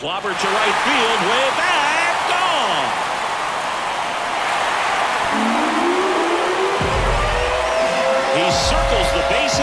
Clobber to right field, way back, gone. He circles the base.